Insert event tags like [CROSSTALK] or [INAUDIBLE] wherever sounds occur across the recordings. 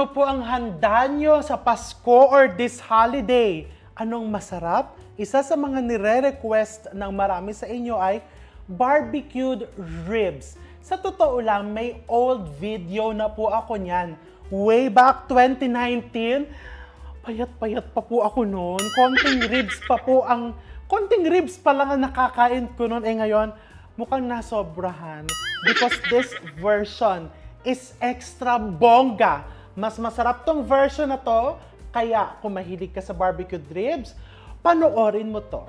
Ano po ang handa nyo sa Pasko or this holiday? Anong masarap? Isa sa mga nire-request ng marami sa inyo ay barbecued ribs. Sa totoo lang, may old video na po ako niyan. Way back 2019, payat-payat pa po ako noon. Konting ribs pa po ang... Konting ribs pa lang ang nakakain ko noon. Eh ngayon, mukhang nasobrahan. Because this version is extra bongga. Mas masarap tong version na to. Kaya kung mahilig ka sa barbecued ribs, panoorin mo to.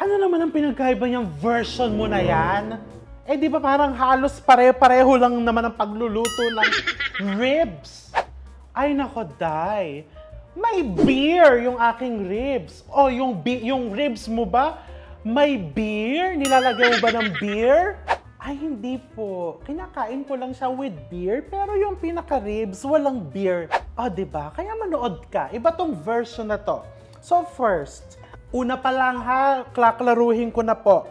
Ano naman ang pinagkaiba niyang version mo na yan? Eh di ba parang halos pare-pareho lang naman ang pagluluto ng [LAUGHS] ribs? Ay nako, Day. May beer yung aking ribs. O yung, bi- yung ribs mo ba? May beer? Nilalagay mo ba ng beer? Ay, hindi po. Kinakain ko lang siya with beer, pero yung pinaka-ribs, walang beer. O, di ba? Kaya manood ka. Iba tong version na to. So, first, una pa lang ha, klaklaruhin ko na po.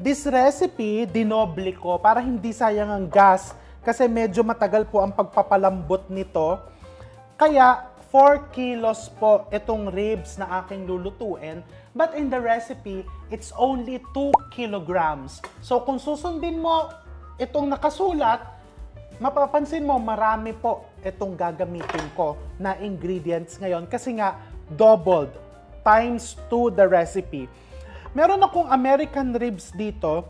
This recipe, dinoble ko para hindi sayang ang gas kasi medyo matagal po ang pagpapalambot nito. Kaya 4 kilos po itong ribs na aking lulutuin. But in the recipe, it's only 2 kilograms. So kung susundin mo itong nakasulat, mapapansin mo marami po itong gagamitin ko na ingredients ngayon kasi nga doubled times 2 the recipe. Meron akong American ribs dito.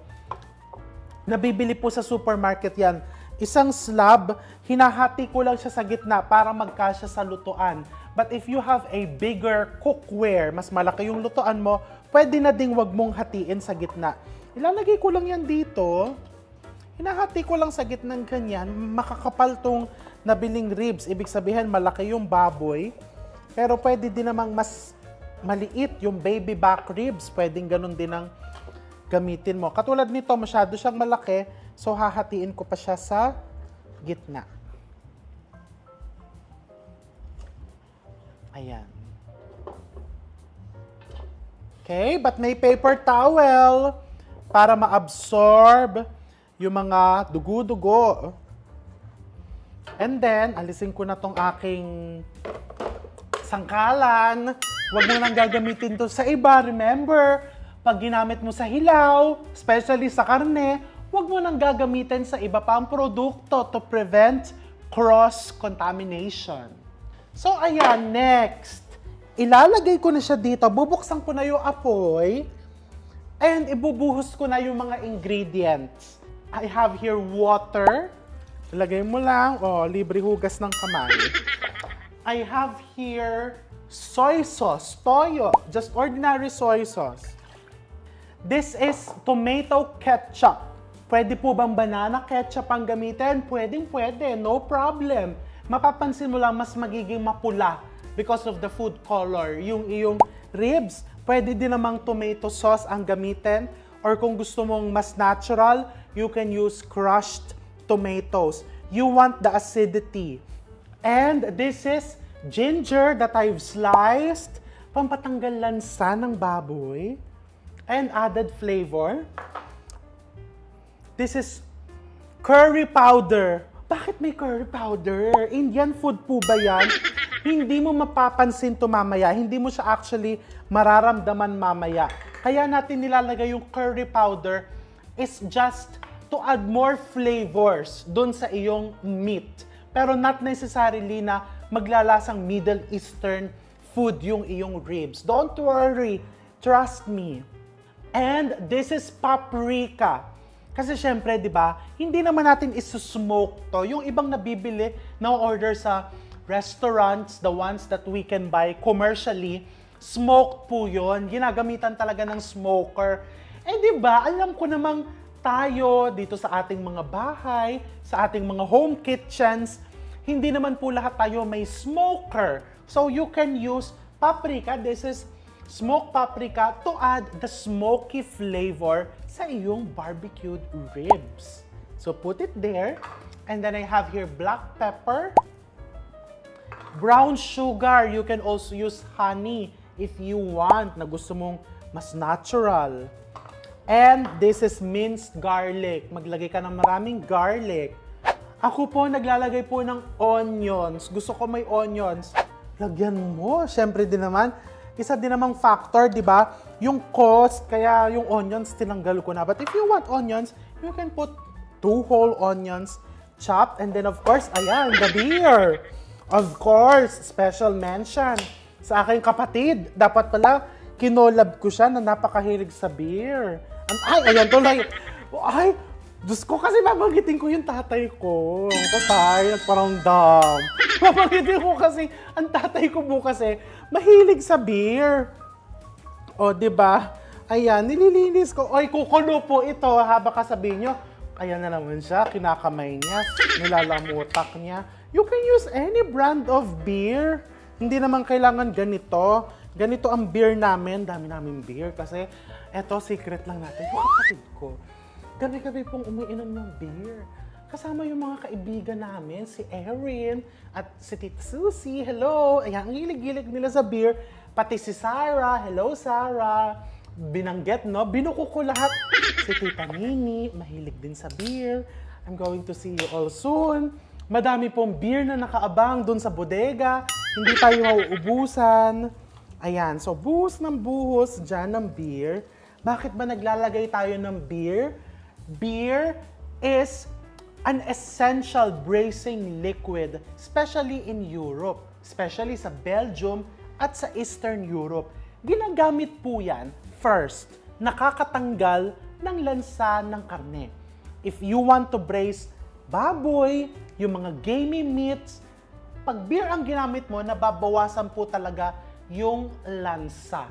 Nabibili po sa supermarket yan. Isang slab, hinahati ko lang siya sa gitna para magkasya sa lutuan. But if you have a bigger cookware, mas malaki yung lutuan mo, pwede na ding wag mong hatiin sa gitna. Ilalagay ko lang yan dito. Hinahati ko lang sa gitna ng ganyan. Makakapal tong nabiling ribs. Ibig sabihin, malaki yung baboy. Pero pwede din namang mas maliit yung baby back ribs. Pwedeng ganun din ang gamitin mo. Katulad nito, masyado siyang malaki. So, hahatiin ko pa siya sa gitna. Ayan. Okay, but may paper towel para ma-absorb yung mga dugo-dugo. And then, alisin ko na tong aking sangkalan. Huwag mo nang gagamitin to sa iba. Remember, pag ginamit mo sa hilaw, especially sa karne, huwag mo nang gagamitin sa iba pang produkto to prevent cross-contamination. So, ayan, next. Ilalagay ko na siya dito. Bubuksan ko na yung apoy. And ibubuhos ko na yung mga ingredients. I have here water. Ilagay mo lang. Oh, libre hugas ng kamay. I have here soy sauce, toyo, just ordinary soy sauce. This is tomato ketchup. Pwede po bang banana ketchup ang gamitin? Pwedeng pwede, no problem. Mapapansin mo lang mas magiging mapula because of the food color. Yung iyong ribs, pwede din namang tomato sauce ang gamitin. Or kung gusto mong mas natural, you can use crushed tomatoes. You want the acidity. And this is ginger that I've sliced. Pampatanggal lansa ng baboy. And added flavor. This is curry powder. Bakit may curry powder? Indian food po ba yan? [LAUGHS] Hindi mo mapapansin to mamaya. Hindi mo siya actually mararamdaman mamaya. Kaya natin nilalagay yung curry powder is just to add more flavors dun sa iyong meat. Pero not necessarily na maglalasang Middle Eastern food yung iyong ribs. Don't worry. Trust me. And this is paprika. Kasi syempre, di ba, hindi naman natin isusmoke to. Yung ibang nabibili na order sa restaurants, the ones that we can buy commercially, smoked po yun. Ginagamitan talaga ng smoker. Eh di ba, alam ko namang tayo dito sa ating mga bahay, sa ating mga home kitchens, hindi naman po lahat tayo may smoker. So you can use paprika. This is smoked paprika to add the smoky flavor sa iyong barbecued ribs. So put it there. And then I have here black pepper, brown sugar. You can also use honey if you want na gusto mong mas natural. And this is minced garlic. Maglagay ka ng maraming garlic. Ako po, naglalagay po ng onions. Gusto ko may onions. Lagyan mo. Siyempre din naman, isa din namang factor, di ba? Yung cost, kaya yung onions, tinanggal ko na. But if you want onions, you can put two whole onions chopped. And then of course, ayan, the beer. Of course, special mention sa aking kapatid. Dapat pala, kinolab ko siya na napakahilig sa beer. Ay, ayan tuloy. Ay, Diyos ko, kasi babanggitin ko yung tatay ko. Tatay, parang dam. [LAUGHS] babanggitin ko kasi, ang tatay ko po kasi, mahilig sa beer. O, di ba? Ayan, nililinis ko. Oy, kukulo po ito, ha? Baka sabihin nyo, ayan na naman siya, kinakamay niya, nilalamutak niya. You can use any brand of beer. Hindi naman kailangan ganito. Ganito ang beer namin. Dami namin beer kasi eto, secret lang natin. Yung kapatid ko, gabi-gabi pong umiinom ng beer. Kasama yung mga kaibigan namin, si Erin at si Tita Susie. Hello! Ayan, ang hilig-hilig nila sa beer. Pati si Sarah. Hello, Sarah! Binanggit, no? Binuko ko lahat. Si Tita Nini, mahilig din sa beer. I'm going to see you all soon. Madami pong beer na nakaabang dun sa bodega. Hindi tayo mauubusan. Ayan, so buhos ng buhos dyan ng beer. Bakit ba naglalagay tayo ng beer? beer is an essential bracing liquid, especially in Europe, especially sa Belgium at sa Eastern Europe. Ginagamit po yan, first, nakakatanggal ng lansa ng karne. If you want to brace baboy, yung mga gamey meats, pag beer ang ginamit mo, nababawasan po talaga yung lansa.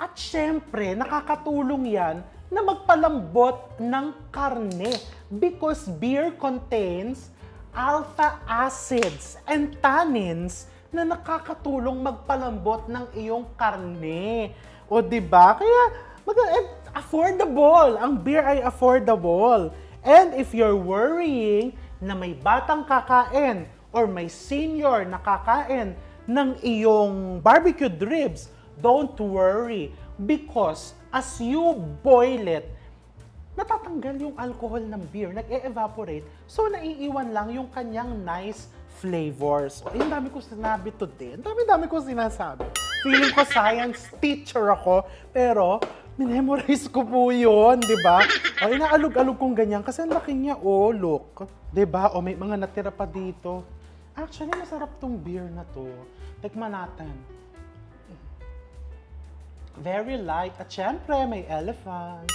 At syempre, nakakatulong yan na magpalambot ng karne because beer contains alpha acids and tannins na nakakatulong magpalambot ng iyong karne. O di ba? Kaya mag affordable. Ang beer ay affordable. And if you're worrying na may batang kakain or may senior na kakain ng iyong barbecued ribs, don't worry because as you boil it, natatanggal yung alcohol ng beer, nag-e-evaporate, so naiiwan lang yung kanyang nice flavors. O, yung dami ko sinabi today. Ang dami-dami ko sinasabi. Feeling ko science teacher ako, pero minemorize ko po yun, di ba? O, inaalog-alog kong ganyan kasi ang laki niya, oh, look. Di ba? O, may mga natira pa dito. Actually, masarap tong beer na to. Tikman natin. Very light. At syempre, may elephant.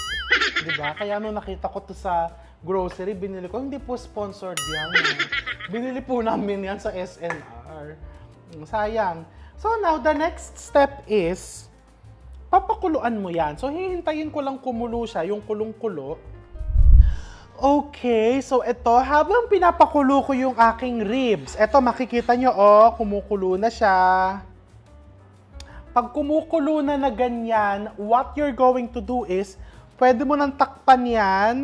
Di ba? Kaya nung nakita ko to sa grocery, binili ko. Hindi po sponsored yan. Binili po namin yan sa SNR. Sayang. So now, the next step is, papakuluan mo yan. So, hihintayin ko lang kumulo siya, yung kulong-kulo. Okay, so ito, habang pinapakulo ko yung aking ribs, ito makikita nyo, oh, kumukulo na siya. Pag kumukulo na na ganyan, what you're going to do is, pwede mo nang takpan yan.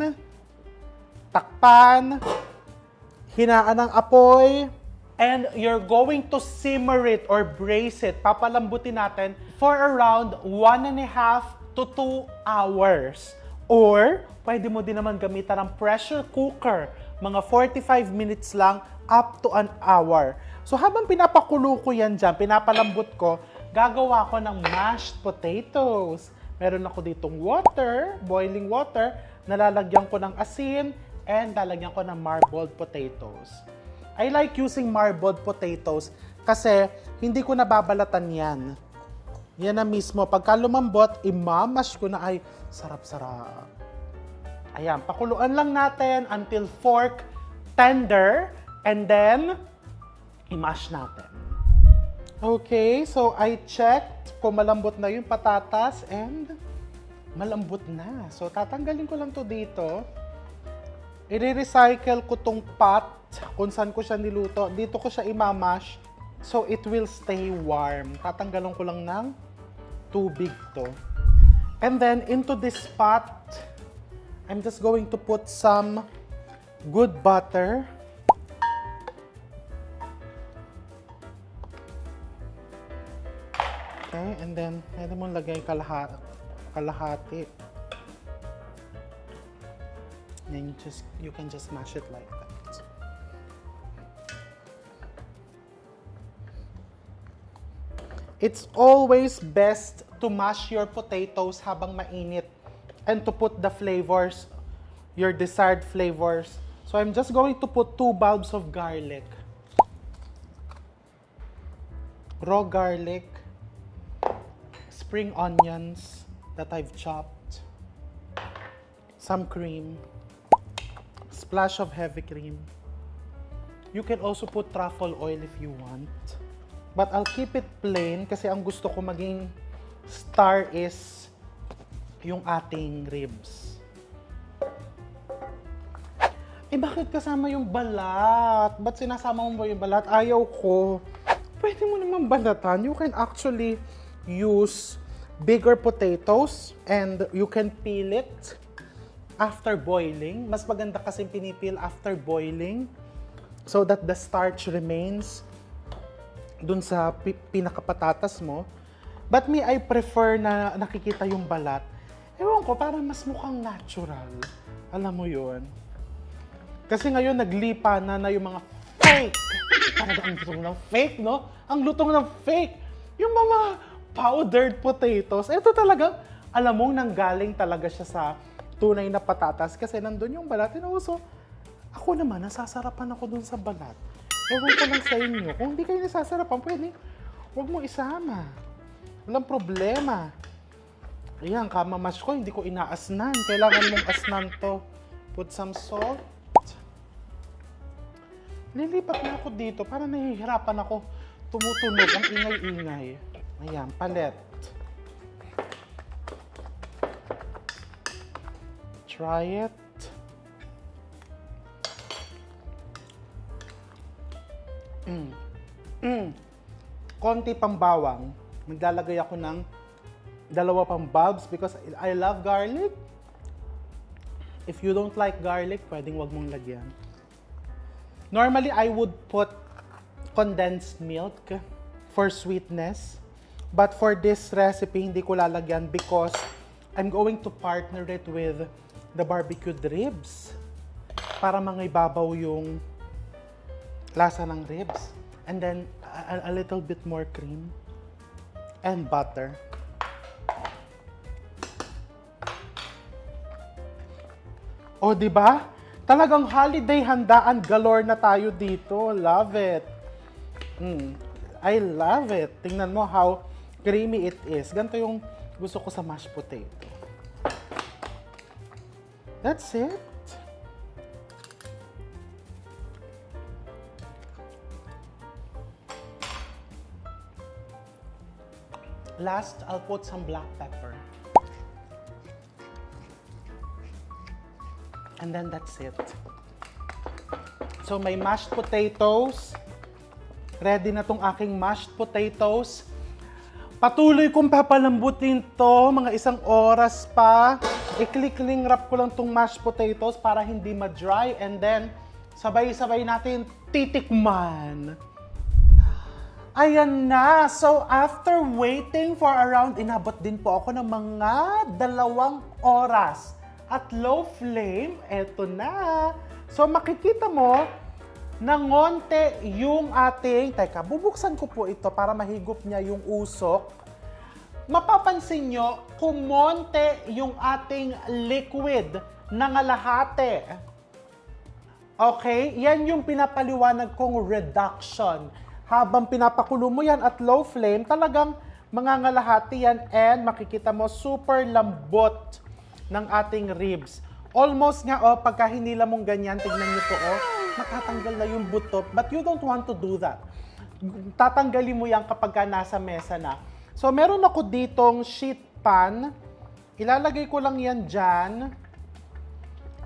Takpan. Hinaan ng apoy. And you're going to simmer it or braise it. Papalambutin natin for around one and a half to two hours. Or, pwede mo din naman gamitan ng pressure cooker. Mga 45 minutes lang up to an hour. So habang pinapakulo ko yan dyan, pinapalambot ko, gagawa ko ng mashed potatoes. Meron ako ditong water, boiling water, nalalagyan ko ng asin, and lalagyan ko ng marbled potatoes. I like using marbled potatoes kasi hindi ko nababalatan yan. Yan na mismo. Pagka lumambot, imamash ko na ay sarap-sarap. Ayan, pakuluan lang natin until fork tender and then imash natin. Okay, so I checked kung malambot na yung patatas and malambot na. So tatanggalin ko lang to dito. I-recycle ko tong pot kung saan ko siya niluto. Dito ko siya imamash so it will stay warm. Tatanggalan ko lang ng tubig to. And then into this pot, I'm just going to put some good butter. Okay, and then, pwede mo lagay kalaha, kalahati. And then you just, you can just mash it like that. It's always best to mash your potatoes habang mainit and to put the flavors, your desired flavors. So I'm just going to put two bulbs of garlic. Raw garlic, spring onions that I've chopped, some cream, splash of heavy cream. You can also put truffle oil if you want. But I'll keep it plain kasi ang gusto ko maging star is yung ating ribs. Eh bakit kasama yung balat? Ba't sinasama mo ba yung balat? Ayaw ko. Pwede mo naman balatan. You can actually use bigger potatoes and you can peel it after boiling. Mas maganda kasi pinipil after boiling so that the starch remains dun sa pi- pinakapatatas mo. But me, I prefer na nakikita yung balat. Ewan ko, parang mas mukhang natural. Alam mo yun? Kasi ngayon, naglipa na na yung mga fake. Talaga ang lutong ng fake, no? Ang lutong ng fake. Yung mga powdered potatoes. Ito talaga, alam mong nanggaling talaga siya sa tunay na patatas kasi nandun yung balat. And also, ako naman, nasasarapan ako dun sa balat. Ewan ko lang sa inyo. Kung hindi kayo nasasarapan, pwede, huwag mo isama. Walang problema. Ayan, kamamash ko, hindi ko inaasnan. Kailangan mong asnan to. Put some salt. Lilipat na ako dito para nahihirapan ako. Tumutunog ang ingay-ingay. Ayan, palet. Try it. Mm. Mm. Konti pang bawang. Maglalagay ako ng dalawa pang bulbs because I love garlic. If you don't like garlic, pwedeng wag mong lagyan. Normally, I would put condensed milk for sweetness. But for this recipe, hindi ko lalagyan because I'm going to partner it with the barbecued ribs para mangibabaw yung lasa ng ribs. And then, a, a little bit more cream and butter. O, di ba? Talagang holiday handaan galore na tayo dito. Love it. Mm, I love it. Tingnan mo how creamy it is. Ganito yung gusto ko sa mashed potato. That's it. Last, I'll put some black pepper. And then that's it. So may mashed potatoes. Ready na tong aking mashed potatoes. Patuloy kong papalambutin to, mga isang oras pa. I-click-cling wrap ko lang tong mashed potatoes para hindi ma-dry. And then, sabay-sabay natin titikman. Ayan na. So, after waiting for around, inabot din po ako ng mga dalawang oras. At low flame, eto na. So, makikita mo, nangonte yung ating, teka, bubuksan ko po ito para mahigop niya yung usok. Mapapansin nyo, kumonte yung ating liquid na ngalahate. Okay? Yan yung pinapaliwanag kong reduction. Habang pinapakulo mo yan at low flame, talagang mangangalahati yan and makikita mo super lambot ng ating ribs. Almost nga, oh, pagka hinila mong ganyan, tignan nyo po, oh, matatanggal na yung buto. But you don't want to do that. Tatanggalin mo yan kapag ka nasa mesa na. So, meron ako ditong sheet pan. Ilalagay ko lang yan dyan.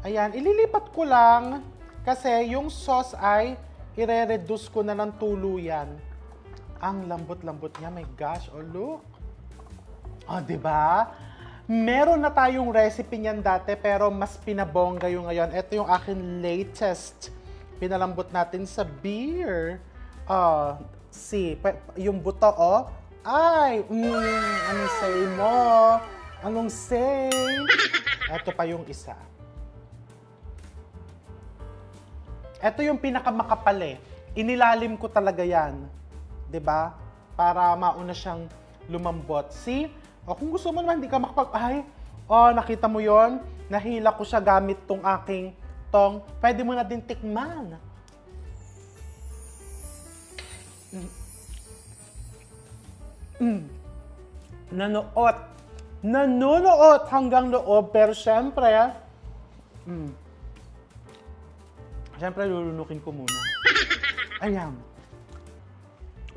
Ayan, ililipat ko lang kasi yung sauce ay ire-reduce ko na ng tuluyan. Ang lambot-lambot niya. My gosh, oh look. Oh, di ba? Meron na tayong recipe niyan dati pero mas pinabongga yung ngayon. Ito yung akin latest. Pinalambot natin sa beer. Ah, see, pa- yung buto, oh. Ay, mm, anong say mo? Anong say? Ito pa yung isa. Ito yung pinakamakapal eh. Inilalim ko talaga yan. ba? Para mauna siyang lumambot. See? O kung gusto mo naman, hindi ka makapag... Ay, oh, nakita mo yon Nahila ko siya gamit tong aking tong. Pwede mo na din tikman. Mm. Mm. Nanuot. Nanunuot hanggang loob. Pero syempre, mm, Siyempre, lulunukin ko muna. [LAUGHS] Ayan.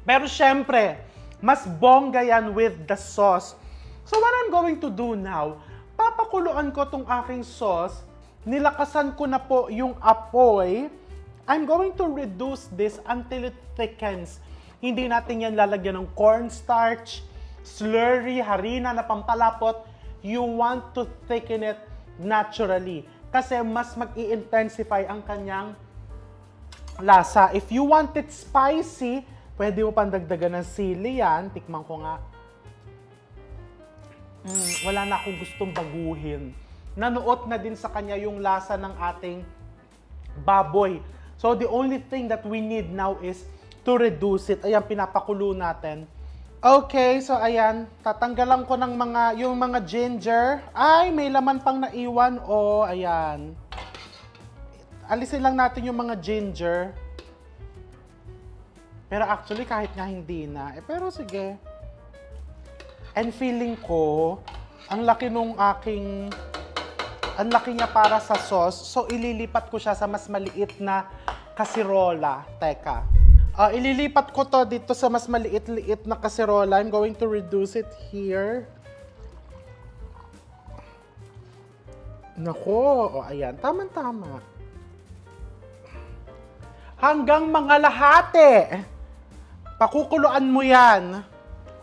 Pero syempre, mas bongga yan with the sauce. So what I'm going to do now, papakuluan ko tong aking sauce, nilakasan ko na po yung apoy, I'm going to reduce this until it thickens. Hindi natin yan lalagyan ng cornstarch, slurry, harina na pampalapot. You want to thicken it naturally kasi mas mag-i-intensify ang kanyang lasa. If you want it spicy, pwede mo pandagdagan ng sili yan. Tikman ko nga. Mm, wala na akong gustong baguhin. Nanuot na din sa kanya yung lasa ng ating baboy. So the only thing that we need now is to reduce it. Ayan, pinapakulo natin. Okay, so ayan, tatanggalan ko ng mga, yung mga ginger. Ay, may laman pang naiwan. Oh, ayan. Alisin lang natin yung mga ginger. Pero actually, kahit nga hindi na. Eh, pero sige. And feeling ko, ang laki nung aking, ang laki niya para sa sauce. So, ililipat ko siya sa mas maliit na kasirola. Teka. Uh, ililipat ko to dito sa mas maliit-liit na kaserola. I'm going to reduce it here. Nako, o ayan, tama-tama. Hanggang mga lahate. Pakukuluan mo yan.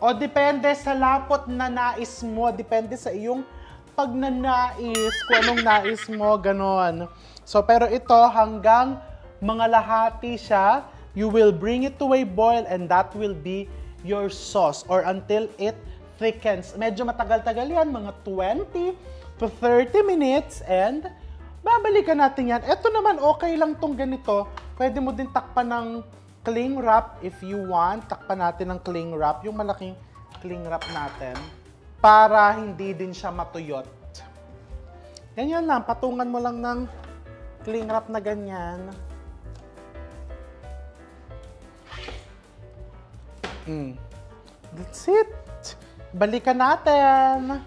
O depende sa lapot na nais mo, depende sa iyong pagnanais, kung anong nais mo, ganon. So, pero ito, hanggang mga lahati siya, you will bring it to a boil and that will be your sauce or until it thickens. Medyo matagal-tagal yan, mga 20 to 30 minutes and babalikan natin yan. Ito naman, okay lang tong ganito. Pwede mo din takpan ng cling wrap if you want. Takpan natin ng cling wrap, yung malaking cling wrap natin para hindi din siya matuyot. Ganyan lang, patungan mo lang ng cling wrap na ganyan. Mm. That's it. Balikan natin.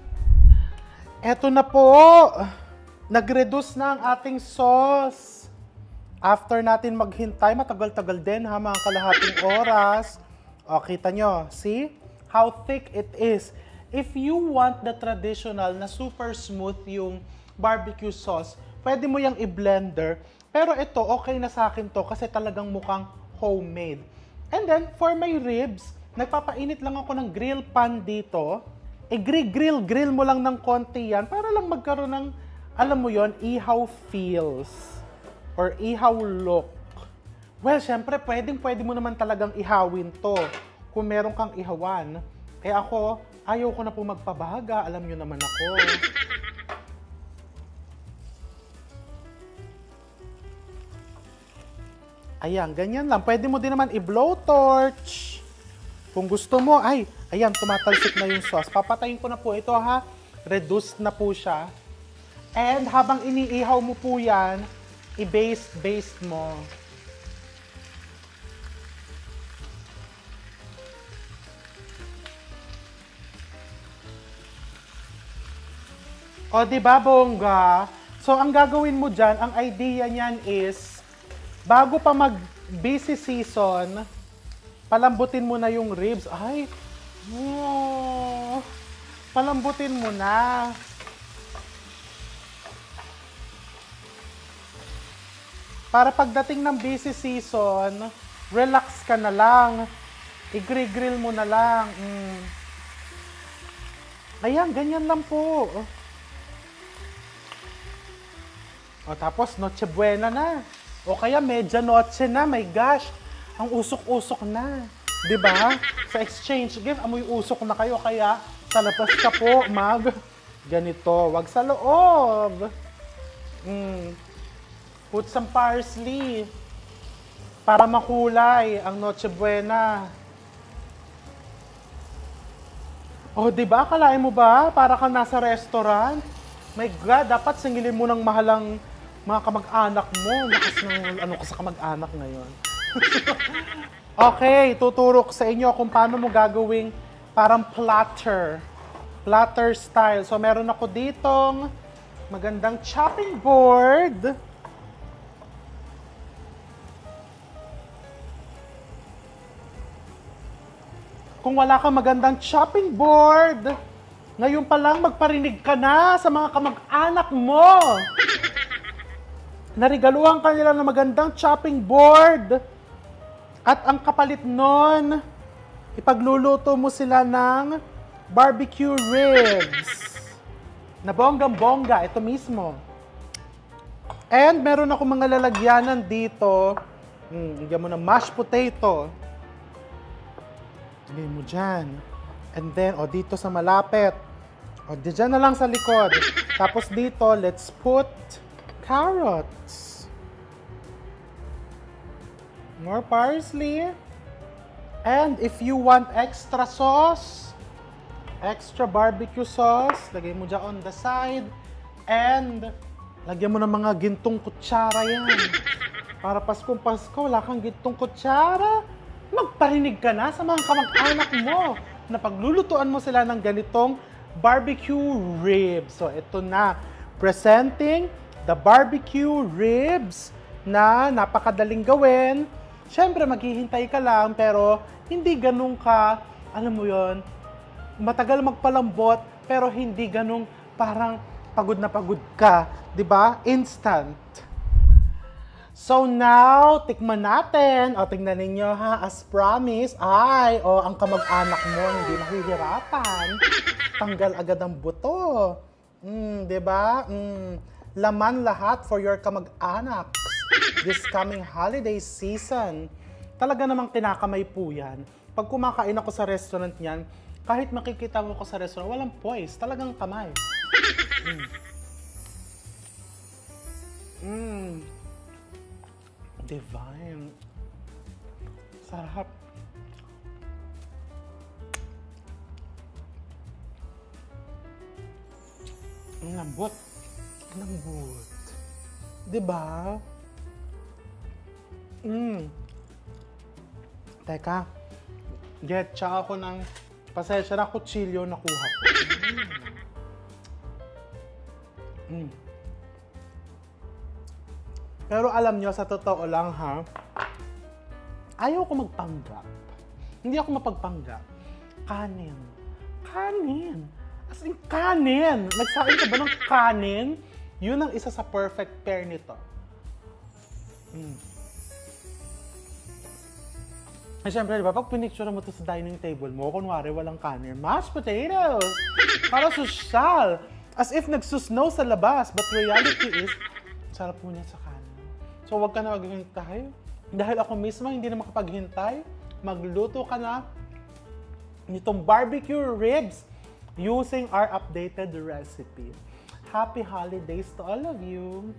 Eto na po. Nag-reduce na ang ating sauce. After natin maghintay, matagal-tagal din ha, mga kalahating oras. O, kita nyo, see? How thick it is. If you want the traditional na super smooth yung barbecue sauce, pwede mo yung i-blender. Pero ito, okay na sa akin to kasi talagang mukhang homemade. And then, for my ribs, nagpapainit lang ako ng grill pan dito. E grill, grill mo lang ng konti yan para lang magkaroon ng, alam mo yon ihaw feels. Or ihaw look. Well, syempre, pwedeng pwede mo naman talagang ihawin to kung meron kang ihawan. Eh ako, ayaw ko na po magpabaga. Alam nyo naman ako. Ayan, ganyan lang. Pwede mo din naman i-blowtorch. Kung gusto mo, ay, ayan, tumatalsik na yung sauce. Papatayin ko na po ito ha. Reduced na po siya. And habang iniihaw mo po yan, i-baste-baste mo. O, di ba, bongga? So, ang gagawin mo dyan, ang idea niyan is, bago pa mag busy season, palambutin mo na yung ribs. Ay, palambutin mo na. Para pagdating ng busy season, relax ka na lang. I-grill mo na lang. Mm. Ayan, ganyan lang po. O tapos, Noche Buena na. O kaya, Medya Noche na, my gosh. Ang usok-usok na. 'Di ba? Sa exchange gift, amoy usok na kayo. Kaya, sa labas ka po, mag ganito. Wag sa loob. Mm. Put some parsley para makulay ang Noche Buena. Oh, di ba? Akalain mo ba? Para ka nasa restaurant? My God, dapat singilin mo ng mahalang mga kamag-anak mo. Lakas ng ano ko sa kamag-anak ngayon. [LAUGHS] okay, tuturo ko sa inyo kung paano mo gagawing parang platter. Platter style. So, meron ako ditong magandang chopping board. Kung wala kang magandang chopping board, ngayon pa lang magparinig ka na sa mga kamag-anak mo. Narigaluhan ka nila ng magandang chopping board. At ang kapalit nun, ipagluluto mo sila ng barbecue ribs. Na bonggang-bongga, ito mismo. And meron ako mga lalagyanan dito. Hmm, mo ng mashed potato. Lagay mo dyan. And then, o dito sa malapit. O, dyan na lang sa likod. Tapos dito, let's put carrots. More parsley. And if you want extra sauce, extra barbecue sauce, lagay mo dyan on the side. And, lagyan mo ng mga gintong kutsara yan. [LAUGHS] Para Paskong Pasko, wala kang gintong kutsara magparinig ka na sa mga kamag-anak mo na paglulutuan mo sila ng ganitong barbecue ribs. So, ito na. Presenting the barbecue ribs na napakadaling gawin. Siyempre, maghihintay ka lang, pero hindi ganun ka, alam mo yon matagal magpalambot, pero hindi ganun parang pagod na pagod ka. 'di ba? Instant. So now, tikman natin. O, tingnan ninyo ha, as promised, ay, o, ang kamag-anak mo, hindi mahihirapan. Tanggal agad ang buto. Mm, di ba? Mm, laman lahat for your kamag-anak this coming holiday season. Talaga namang kinakamay po yan. Pag kumakain ako sa restaurant niyan, kahit makikita mo ko sa restaurant, walang poise, talagang kamay. Mm. Mm. Divine. Sarap. Ang lambot. Lambot. Diba? Mm. Teka. Get, tsaka ako ng pasensya na kutsilyo na kuha ko. Mm. Mm. Pero alam nyo, sa totoo lang ha, ayaw ko magpanggap. Hindi ako mapagpanggap. Kanin. Kanin. As in, kanin. Nagsain ka ba ng kanin? Yun ang isa sa perfect pair nito. Mm. Ay, syempre, di pag pinicture mo to sa dining table mo, kunwari walang kanin, mashed potatoes! Para sosyal! As if nagsusnow sa labas, but reality is, sarap po niya sa kanin. So, wag ka na maghintay. Dahil ako mismo hindi na makapaghintay, magluto ka na nitong barbecue ribs using our updated recipe. Happy holidays to all of you!